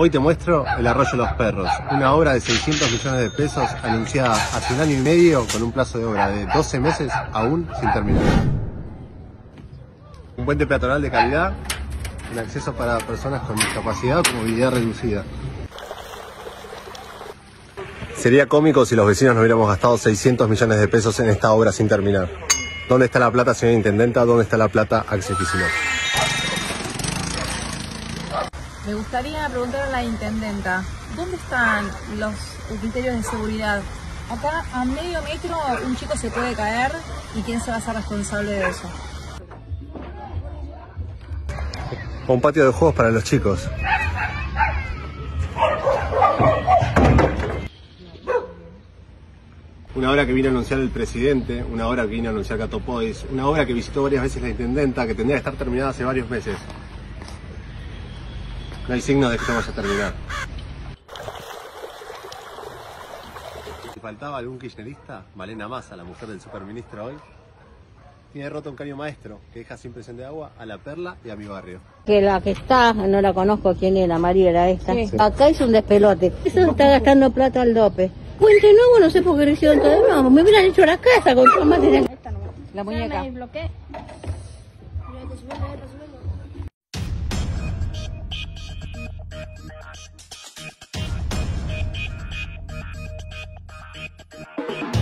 Hoy te muestro El Arroyo de los Perros, una obra de 600 millones de pesos anunciada hace un año y medio con un plazo de obra de 12 meses aún sin terminar. Un puente peatonal de calidad, un acceso para personas con discapacidad o movilidad reducida. Sería cómico si los vecinos no hubiéramos gastado 600 millones de pesos en esta obra sin terminar. ¿Dónde está la plata, señora Intendenta? ¿Dónde está la plata, Axel Kicillof? Me gustaría preguntar a la intendenta, ¿dónde están los criterios de seguridad? Acá a medio metro un chico se puede caer y quién se va a hacer responsable de eso. Un patio de juegos para los chicos. Una obra que vino a anunciar el presidente, una obra que vino a anunciar Catopois, una obra que visitó varias veces la intendenta, que tendría que estar terminada hace varios meses. No hay signo de que estamos a terminar. Si faltaba algún kirchnerista, Malena Massa, la mujer del superministro hoy, tiene roto un caño maestro que deja sin presión de agua a La Perla y a mi barrio. Que la que está, no la conozco quién era, María era esta. Acá es un despelote. Eso está gastando plata al dope. Puente nuevo, no sé por qué lo hicieron todo de nuevo. Me hubieran hecho la casa con todo material. La muñeca. Bye.